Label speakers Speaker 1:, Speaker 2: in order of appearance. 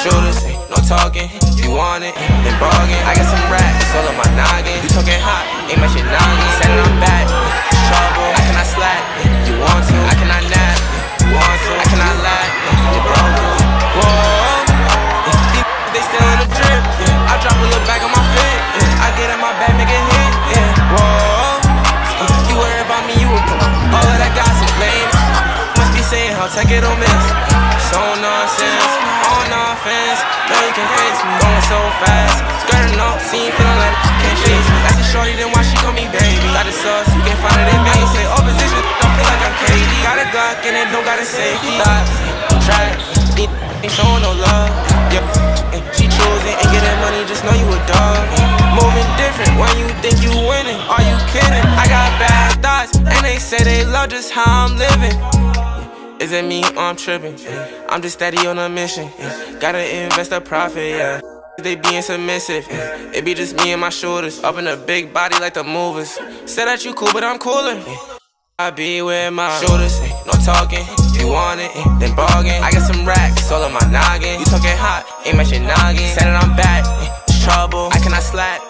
Speaker 1: Eh, talking, you want it, then bargain. I got some racks all on my noggin. You talking hot, ain't my shit noggin. Said I'm back, eh, trouble. I cannot slack, eh, you want to. I cannot nap, you want to. I cannot lack, you broke. Whoa, they still in the drip. I drop a little bag on my fit. I get in my bag, make it hit. Yeah. Whoa, you worry about me, you a all of that gossip, lame. Must be saying how take it or miss. So nonsense, offense. No, you can face me. Going so fast, skirting off, scene, feeling like can't chase me. That's a shorty, then why she call me baby? Got the sauce, you can't find it in me. Say opposition, don't feel like I'm KD. Got a Glock and it don't got a safety. Thoughts, track, ain't showing no love. Yep, and she choosing and getting money, just know you a dog. Moving different when you think you winning. Are you kidding? I got bad thoughts, and they say they love just how I'm living. Is it me or I'm tripping? I'm just steady on a mission. Gotta invest a profit, yeah. They being submissive. It be just me and my shoulders. Up in a big body like the movers. Said that you cool, but I'm cooler. I be with my shoulders, no talking. You want it, then bargain. I got some racks all on my noggin. You talking hot, ain't my shit noggin. Said that I'm back, trouble. I cannot slack.